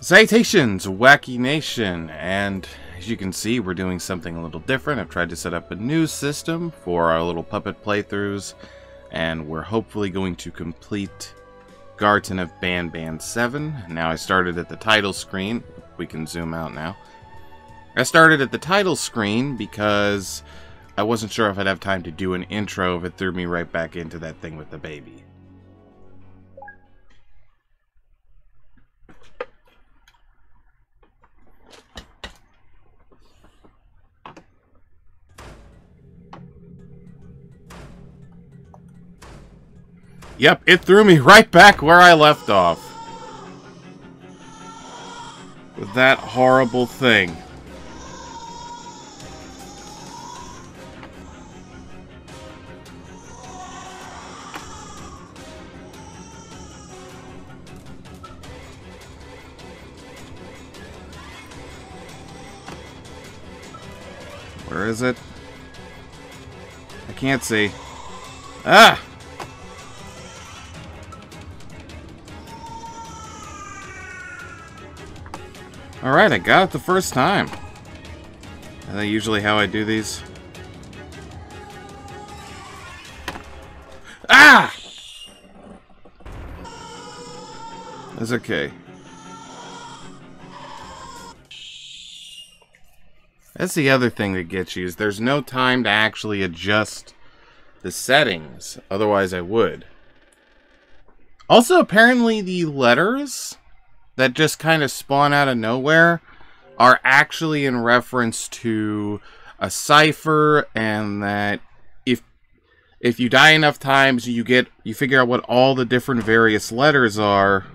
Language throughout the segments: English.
Salutations, Wacky Nation, and as you can see, we're doing something a little different. I've tried to set up a new system for our little puppet playthroughs, and we're hopefully going to complete Garten of Banban 7. Now, I started at the title screen. We can zoom out now. I started at the title screen because I wasn't sure if I'd have time to do an intro if it threw me right back into that thing with the baby. Yep, it threw me right back where I left off. With that horrible thing. Where is it? I can't see. Ah! Alright, I got it the first time. Is that usually how I do these? Ah! That's okay. That's the other thing that gets you, is there's no time to actually adjust the settings. Otherwise, I would. Also, apparently the letters that just kind of spawn out of nowhere are actually in reference to a cipher and that if if you die enough times you get you figure out what all the different various letters are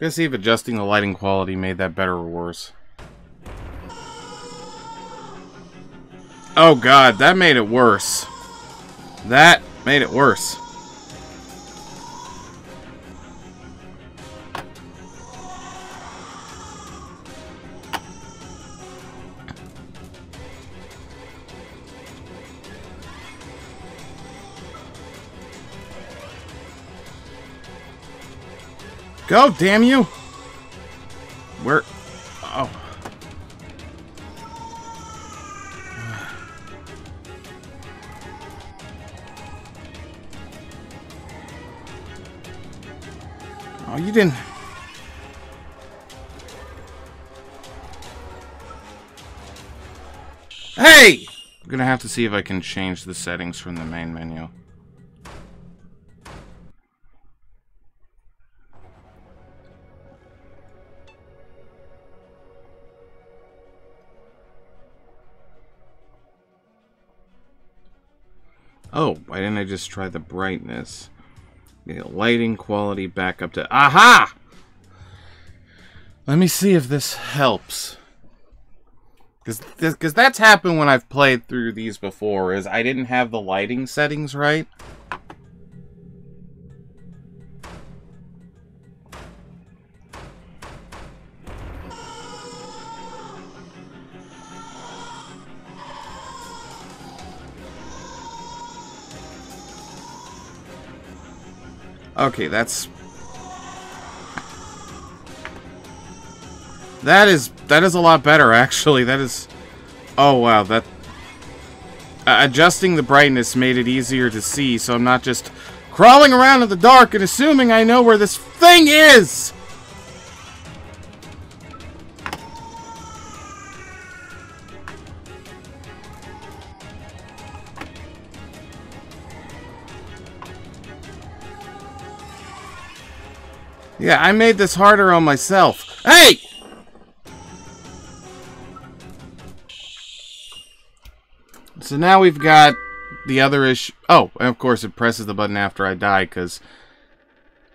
Gonna see if adjusting the lighting quality made that better or worse. Oh god, that made it worse. That made it worse. Go, damn you! See if I can change the settings from the main menu. Oh, why didn't I just try the brightness? The lighting quality back up to... Aha! Let me see if this helps. Because that's happened when I've played through these before, is I didn't have the lighting settings right. Okay, that's... That is... That is a lot better, actually. That is... Oh, wow, that... Uh, adjusting the brightness made it easier to see, so I'm not just crawling around in the dark and assuming I know where this thing is! Yeah, I made this harder on myself. Hey! So now we've got the other issue. Oh, and of course it presses the button after I die, because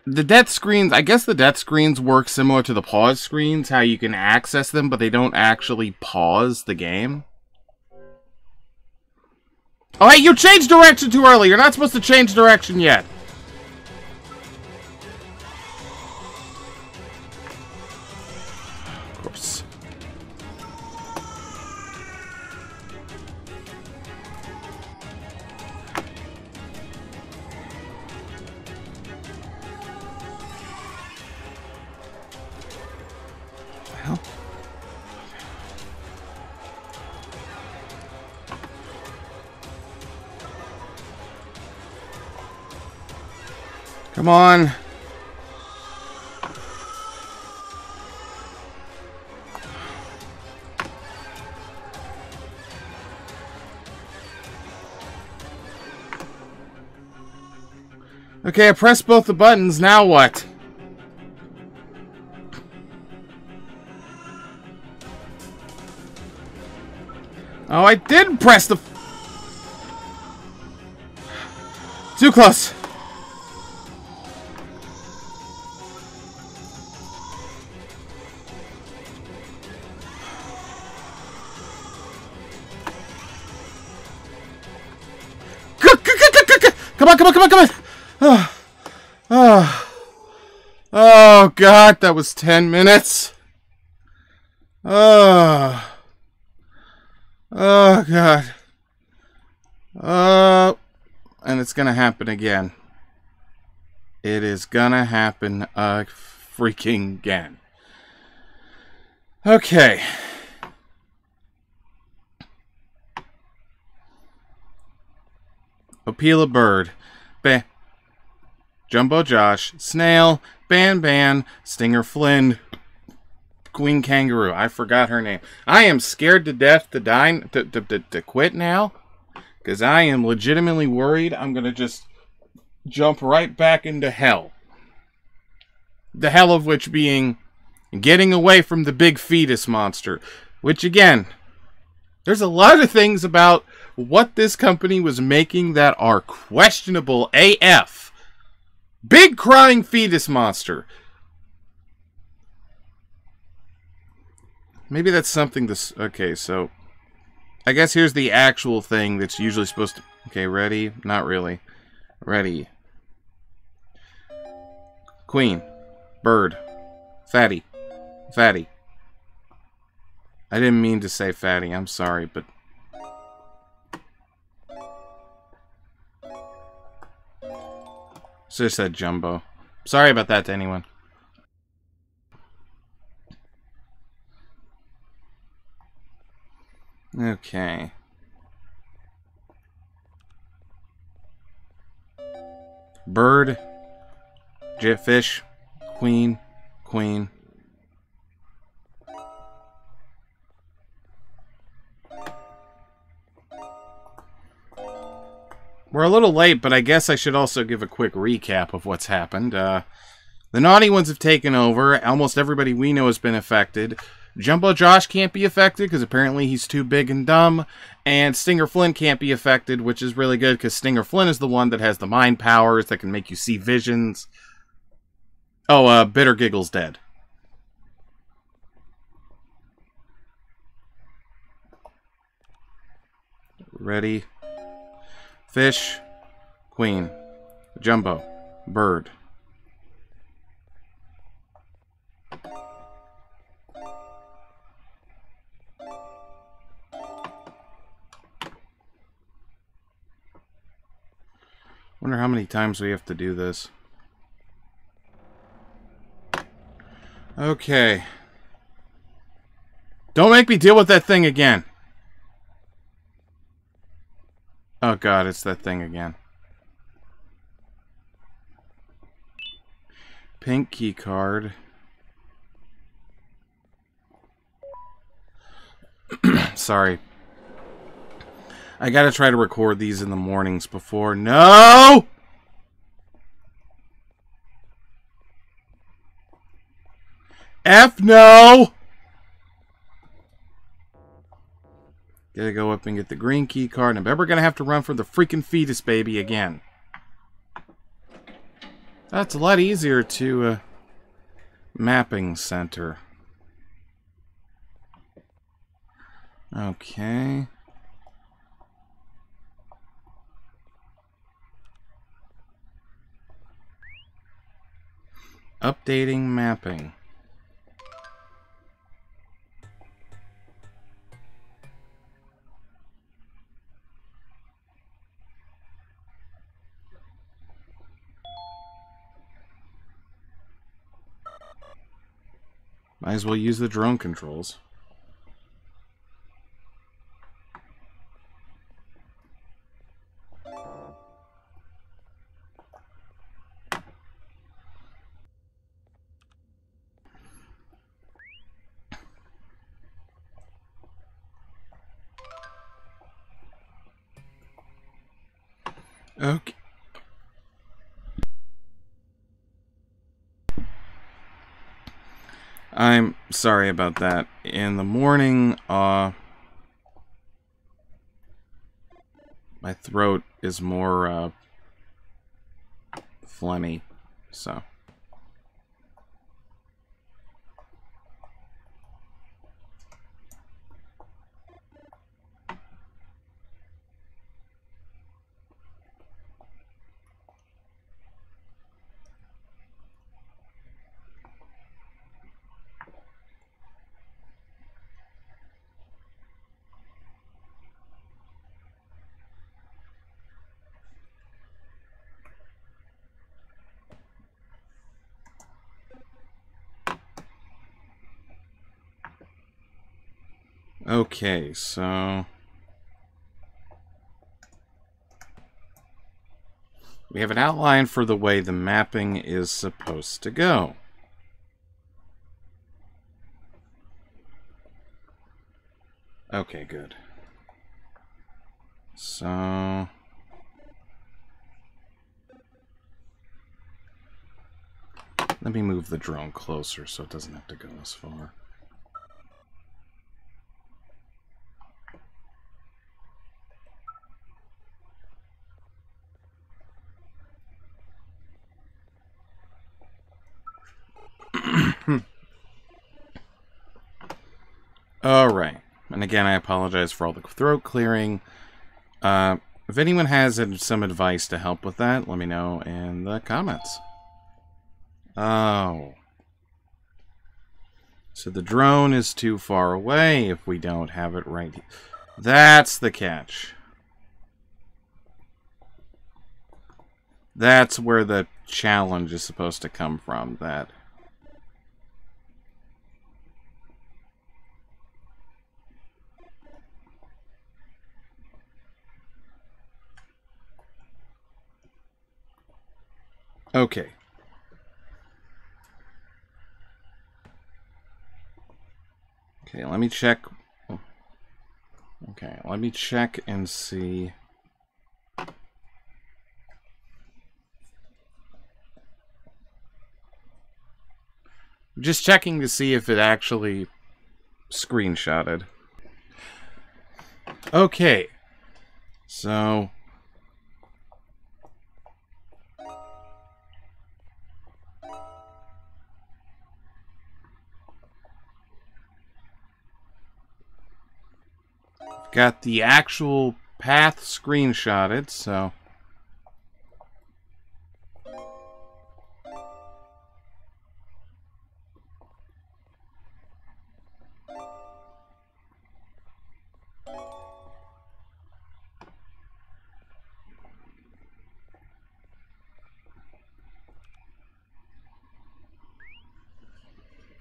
the death screens, I guess the death screens work similar to the pause screens, how you can access them, but they don't actually pause the game. Oh, hey, you changed direction too early. You're not supposed to change direction yet. hell? Come on. Okay, I pressed both the buttons, now what? Oh, I did press the... Too close. Come on, come on, come on, come on! Oh, oh, oh God, that was 10 minutes. Oh. Oh, God. Oh. And it's going to happen again. It is going to happen uh, freaking again. Okay. Opila Bird. Ba Jumbo Josh. Snail. Ban Ban. Stinger Flynn. Queen Kangaroo. I forgot her name. I am scared to death to die to, to, to, to quit now. Because I am legitimately worried I'm going to just jump right back into hell. The hell of which being getting away from the big fetus monster. Which, again, there's a lot of things about what this company was making that are questionable AF. Big crying fetus monster. Maybe that's something this... Okay, so... I guess here's the actual thing that's usually supposed to... Okay, ready? Not really. Ready. Queen. Bird. Fatty. Fatty. I didn't mean to say fatty. I'm sorry, but... So said jumbo. Sorry about that to anyone. Okay. Bird, Jetfish, Queen, Queen. We're a little late, but I guess I should also give a quick recap of what's happened. Uh, the naughty ones have taken over. Almost everybody we know has been affected. Jumbo Josh can't be affected because apparently he's too big and dumb. And Stinger Flynn can't be affected, which is really good because Stinger Flynn is the one that has the mind powers that can make you see visions. Oh, uh, Bitter Giggle's dead. Ready. Fish. Queen. Jumbo. Bird. Wonder how many times we have to do this. Okay. Don't make me deal with that thing again. Oh god, it's that thing again. Pink key card. Sorry. I gotta try to record these in the mornings before. No! F no! Gotta go up and get the green key card. And I'm ever gonna have to run for the freaking fetus baby again. That's a lot easier to uh, mapping center. Okay. Updating mapping. Might as well use the drone controls. Okay. I'm sorry about that. In the morning, uh, my throat is more, uh, phlegmy, so. Okay, so... We have an outline for the way the mapping is supposed to go. Okay, good. So... Let me move the drone closer so it doesn't have to go as far. Alright. And again, I apologize for all the throat clearing. Uh, if anyone has some advice to help with that, let me know in the comments. Oh. So the drone is too far away if we don't have it right. That's the catch. That's where the challenge is supposed to come from, that Okay. Okay, let me check. Okay, let me check and see. Just checking to see if it actually screenshotted. Okay. So, Got the actual path screenshotted, so...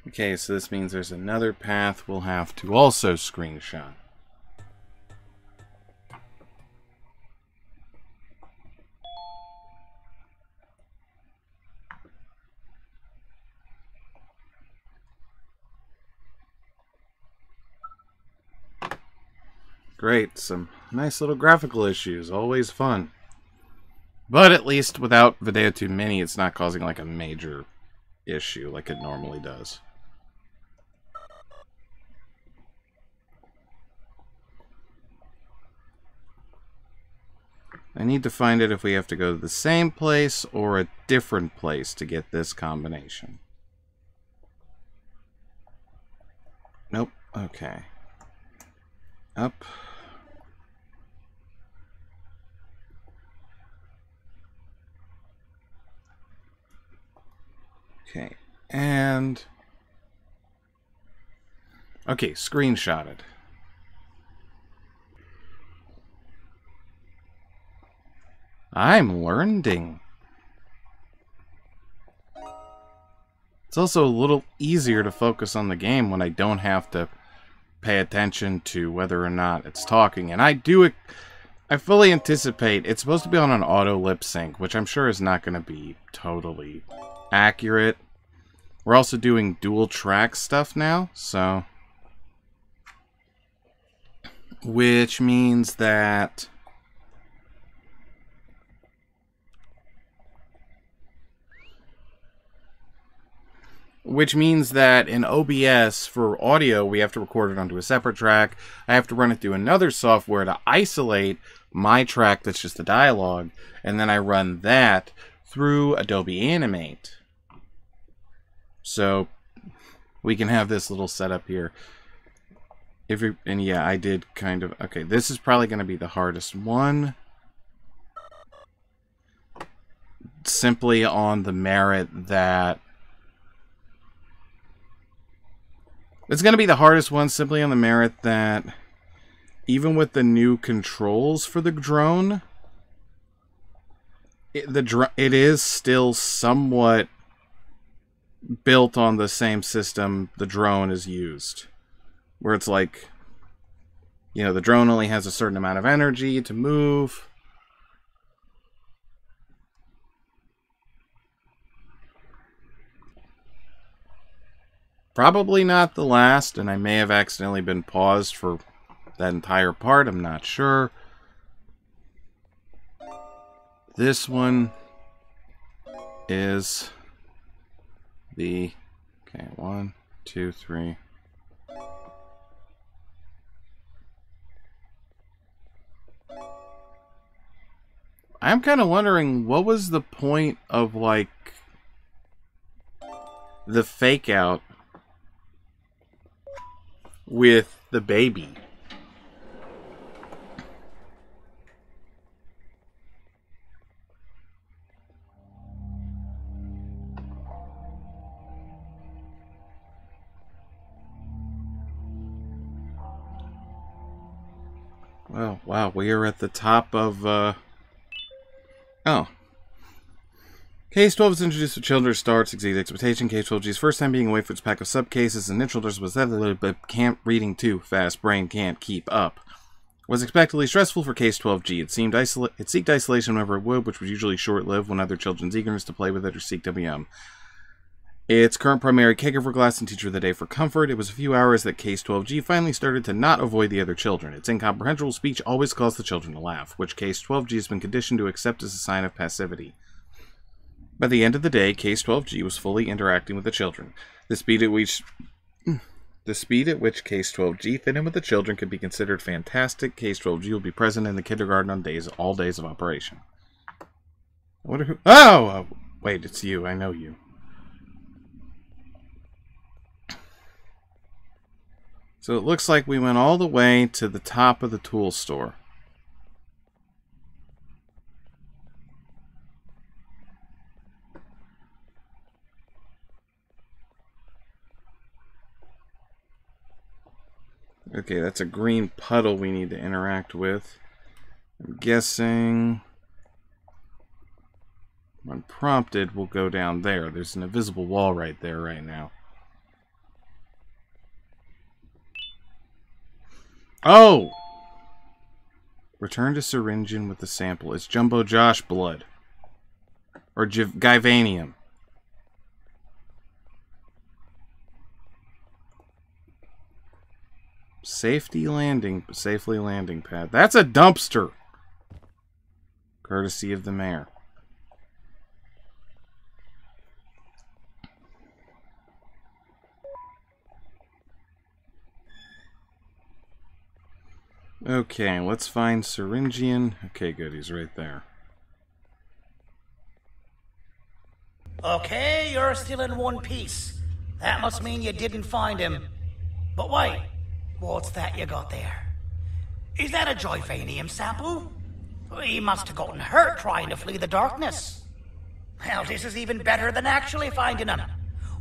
Okay, so this means there's another path we'll have to also screenshot. Great, some nice little graphical issues, always fun. But at least without Video 2 Mini, it's not causing like a major issue like it normally does. I need to find it if we have to go to the same place or a different place to get this combination. Nope. Okay. Up. Okay, and... Okay, screenshotted. I'm learning. It's also a little easier to focus on the game when I don't have to pay attention to whether or not it's talking. And I do... It I fully anticipate it's supposed to be on an auto lip sync, which I'm sure is not going to be totally accurate. We're also doing dual track stuff now, so... Which means that... Which means that in OBS, for audio, we have to record it onto a separate track. I have to run it through another software to isolate my track that's just the dialogue, and then I run that through Adobe Animate. So we can have this little setup here. If you, and yeah, I did kind of okay. This is probably going to be the hardest one. Simply on the merit that It's going to be the hardest one simply on the merit that even with the new controls for the drone, it, the dr it is still somewhat built on the same system the drone is used. Where it's like, you know, the drone only has a certain amount of energy to move. Probably not the last, and I may have accidentally been paused for that entire part. I'm not sure. This one is the... Okay, one, two, three... I'm kind of wondering what was the point of like the fake out with the baby. Wow, we are at the top of, uh... Oh, Case 12 is introduced to Children's Starts Exceed Expectation. Case 12G's first time being away from its pack of subcases and introduced was that little bit can't reading too fast, brain can't keep up. Was expectedly stressful for Case 12G. It seemed isola- it seeked isolation whenever it would, which was usually short-lived when other children's eagerness to play with it or seek WM. Its current primary caregiver class and teacher of the day for comfort, it was a few hours that Case 12G finally started to not avoid the other children. Its incomprehensible speech always caused the children to laugh, which Case 12G has been conditioned to accept as a sign of passivity. By the end of the day, Case 12G was fully interacting with the children. The speed at which the speed at which Case 12G fit in with the children could be considered fantastic. Case 12G will be present in the kindergarten on days all days of operation. I wonder who. Oh, uh, wait, it's you. I know you. So it looks like we went all the way to the top of the tool store. Okay, that's a green puddle we need to interact with. I'm guessing when prompted we'll go down there. There's an invisible wall right there right now. Oh! Return to Syringeon with the sample. It's Jumbo Josh blood. Or Guyvanium. Safety landing, safely landing pad. That's a dumpster. Courtesy of the mayor. Okay, let's find Syringeon. Okay, good, he's right there. Okay, you're still in one piece. That must mean you didn't find him. But wait, What's that you got there? Is that a Joyvanium sample? He must have gotten hurt trying to flee the darkness. Well, this is even better than actually finding him.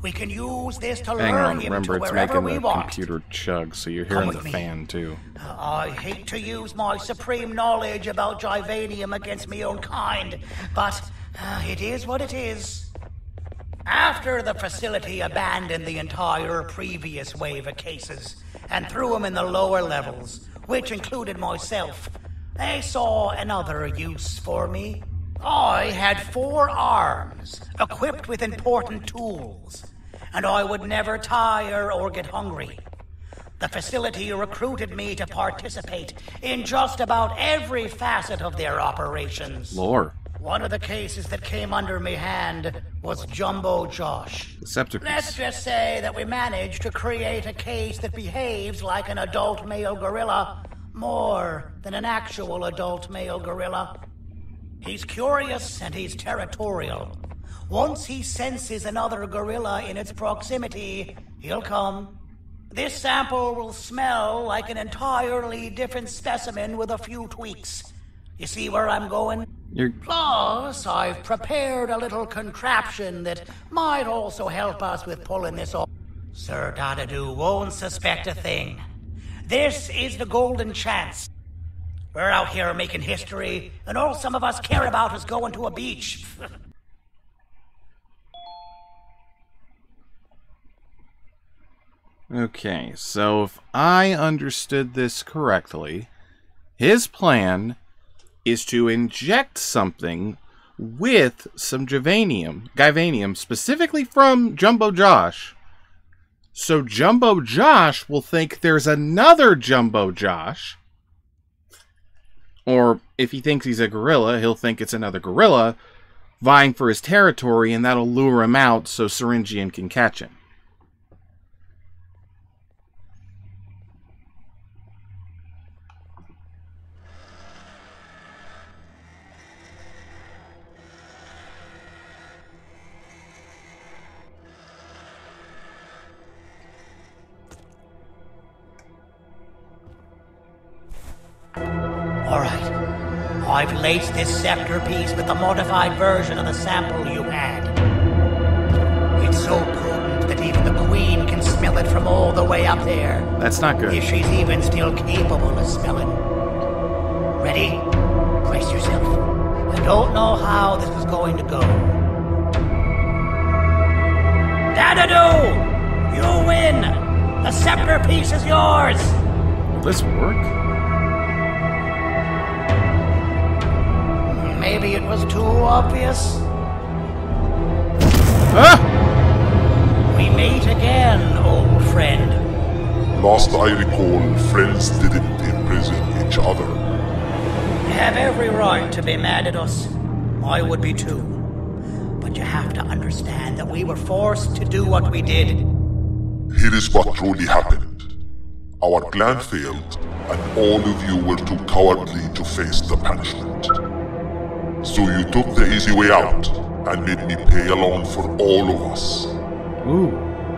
We can use this to Hang on, remember to it's making we the want. computer chug, so you're hearing the me. fan too. I hate to use my supreme knowledge about Givanium against me own kind, but uh, it is what it is. After the facility abandoned the entire previous wave of cases and threw them in the lower levels, which included myself, they saw another use for me. I had four arms, equipped with important tools, and I would never tire or get hungry. The facility recruited me to participate in just about every facet of their operations. Lore. One of the cases that came under me hand was Jumbo Josh. The scepter Let's just say that we managed to create a case that behaves like an adult male gorilla more than an actual adult male gorilla. He's curious and he's territorial. Once he senses another gorilla in its proximity, he'll come. This sample will smell like an entirely different specimen with a few tweaks. You see where I'm going? You're Plus, I've prepared a little contraption that might also help us with pulling this off. Sir Dadadoo won't suspect a thing. This is the golden chance. We're out here making history, and all some of us care about is going to a beach. Okay, so if I understood this correctly, his plan is to inject something with some Javanium, Givanium, specifically from Jumbo Josh. So Jumbo Josh will think there's another Jumbo Josh. Or if he thinks he's a gorilla, he'll think it's another gorilla vying for his territory, and that'll lure him out so Syringeon can catch him. I've this scepter piece with the modified version of the sample you had. It's so potent that even the Queen can smell it from all the way up there. That's not good. If she's even still capable of smelling. Ready? Brace yourself. I don't know how this is going to go. Dadadoo! You win! The scepter piece is yours! Will this work? Maybe it was too obvious. Ah! We meet again, old friend. Last I recall, friends didn't imprison each other. You have every right to be mad at us. I would be too. But you have to understand that we were forced to do what we did. Here is what truly happened. Our plan failed, and all of you were too cowardly to face the punishment. So you took the easy way out and made me pay along for all of us. Ooh.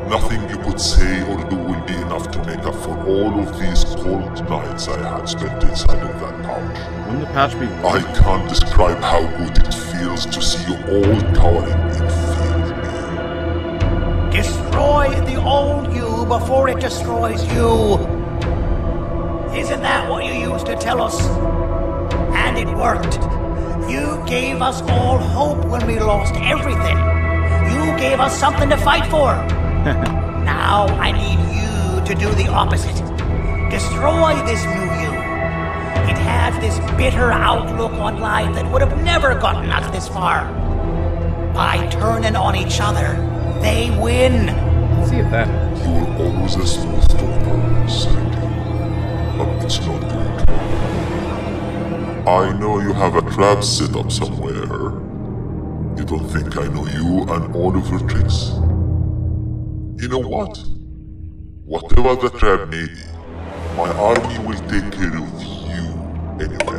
Nothing you could say or do will be enough to make up for all of these cold nights I had spent inside of that pouch. Wouldn't the pouch be I can't describe how good it feels to see you all cowering in fear. Destroy the old you before it destroys you. Isn't that what you used to tell us? And it worked. You gave us all hope when we lost everything. You gave us something to fight for. now I need you to do the opposite. Destroy this new you. It has this bitter outlook on life that would have never gotten us this far. By turning on each other, they win. Let's see if that helps. You were always a smooth talker, Sandy. But it's not good. I know you have a trap set up somewhere. You don't think I know you and all of your tricks? You know what? Whatever the trap may be, my army will take care of you anyway.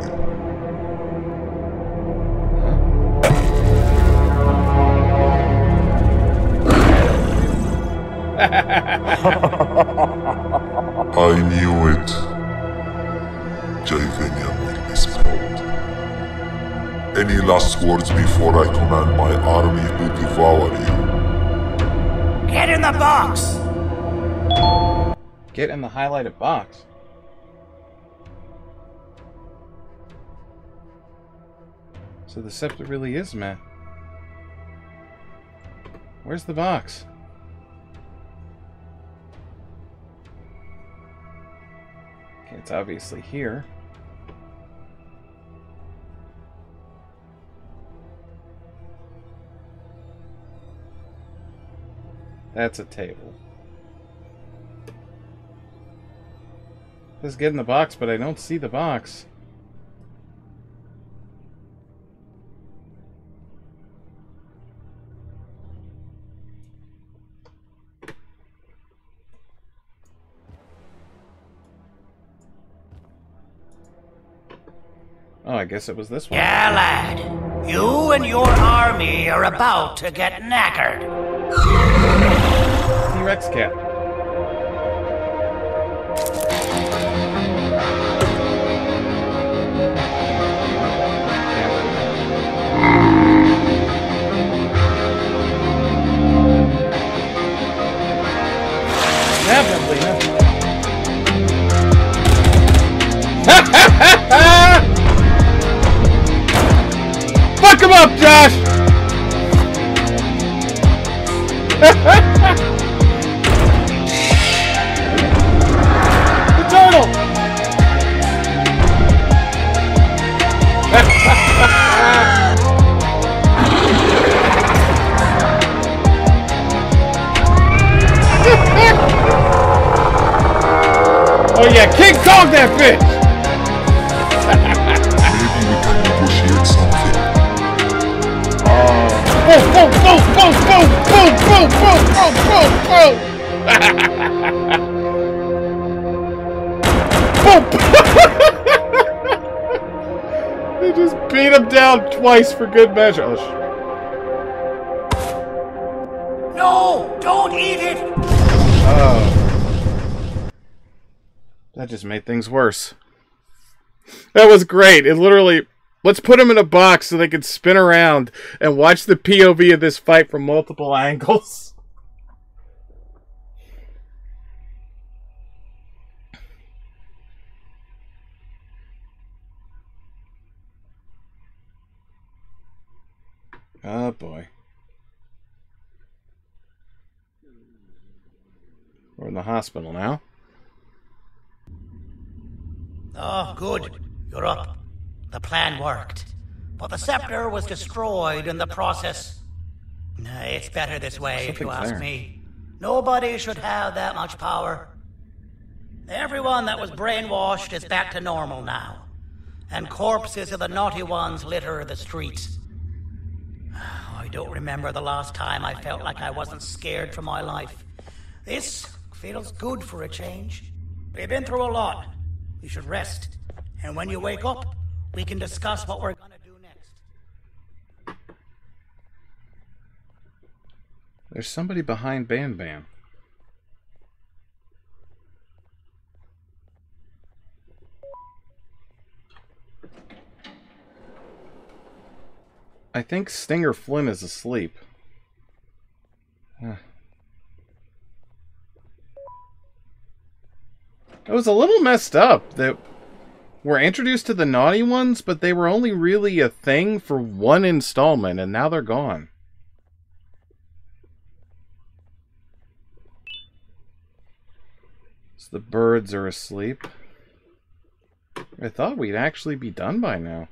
Last words before I command my army to devour you? Get in the box! Get in the highlighted box. So the scepter really is meh. Where's the box? Okay, it's obviously here. That's a table. Let's get in the box, but I don't see the box. Oh, I guess it was this one. Yeah, lad. You and your army are about to get knackered. Rex cat. Boom, boom! just beat him down twice for good measure. Oh, No, don't eat it. oh. That just made things worse. That was great. It literally. Let's put him in a box so they can spin around and watch the POV of this fight from multiple angles. Oh boy. We're in the hospital now. Oh, good. You're up. The plan worked. But the scepter was destroyed in the process. Nah, It's better this way, if you ask there. me. Nobody should have that much power. Everyone that was brainwashed is back to normal now. And corpses of the naughty ones litter the streets. Don't remember the last time I felt like I wasn't scared for my life. This feels good for a change. We've been through a lot. We should rest. And when you wake up, we can discuss what we're gonna do next. There's somebody behind Ban Ban. I think Stinger Flynn is asleep. It was a little messed up that we're introduced to the naughty ones, but they were only really a thing for one installment, and now they're gone. So the birds are asleep. I thought we'd actually be done by now.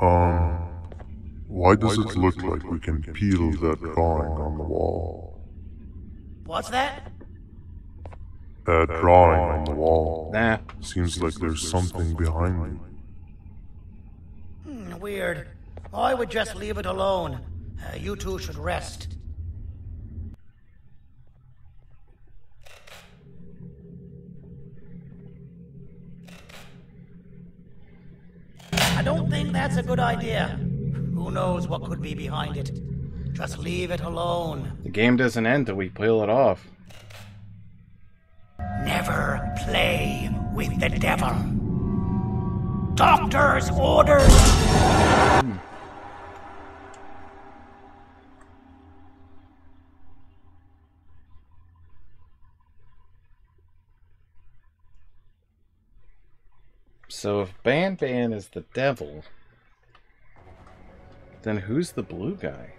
Um, why does it look like we can peel that drawing on the wall? What's that? That drawing on the wall. Nah. Seems like there's something behind me. Hmm, weird. I would just leave it alone. Uh, you two should rest. I don't think that's a good idea. Who knows what could be behind it? Just leave it alone. The game doesn't end till we peel it off. Never play with the devil. Doctor's orders! So if Ban Ban is the devil, then who's the blue guy?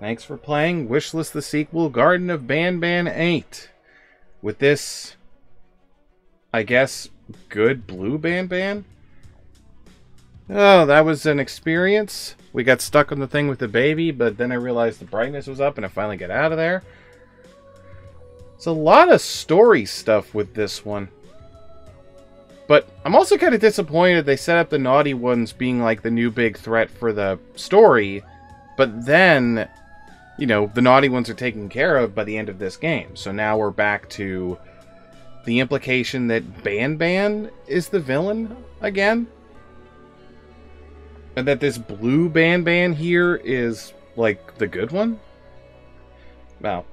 Thanks for playing Wishlist the sequel, Garten of Ban Ban 8. With this, I guess, good blue Ban Ban? Oh, that was an experience. We got stuck on the thing with the baby, but then I realized the brightness was up and I finally got out of there. It's a lot of story stuff with this one. But I'm also kind of disappointed they set up the naughty ones being like the new big threat for the story, but then, you know, the naughty ones are taken care of by the end of this game. So now we're back to the implication that Banban is the villain again. And that this blue Banban here is like the good one? Well,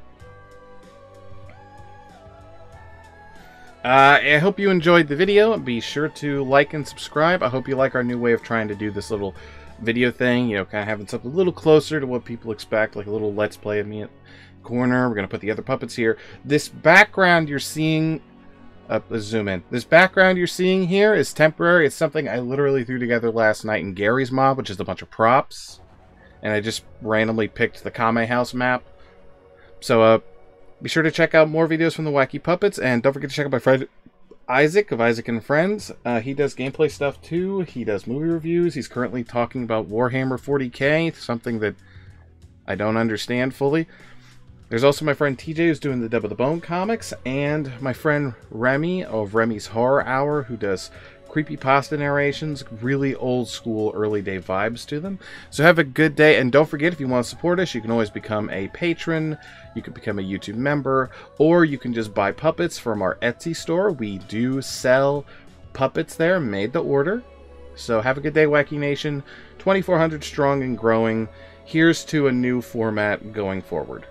Uh, I hope you enjoyed the video. Be sure to like and subscribe. I hope you like our new way of trying to do this little video thing. You know, kind of having something a little closer to what people expect, like a little Let's Play of me at corner. We're going to put the other puppets here. This background you're seeing... Uh, let's zoom in. This background you're seeing here is temporary. It's something I literally threw together last night in Garry's Mod, which is a bunch of props. And I just randomly picked the Kame House map. So, uh, be sure to check out more videos from the Whacky Puppets, and don't forget to check out my friend Isaac of Isaac and Friends. Uh, he does gameplay stuff too. He does movie reviews. He's currently talking about Warhammer 40k, something that I don't understand fully. There's also my friend TJ who's doing the Dub of the Bone comics, and my friend Remy of Remy's Horror Hour who does creepy pasta narrations, really old school, early day vibes to them. So have a good day, and don't forget if you want to support us, you can always become a patron, you can become a YouTube member, or you can just buy puppets from our Etsy store. We do sell puppets there, made to order. So have a good day, Whacky Nation. 2,400 strong and growing. Here's to a new format going forward.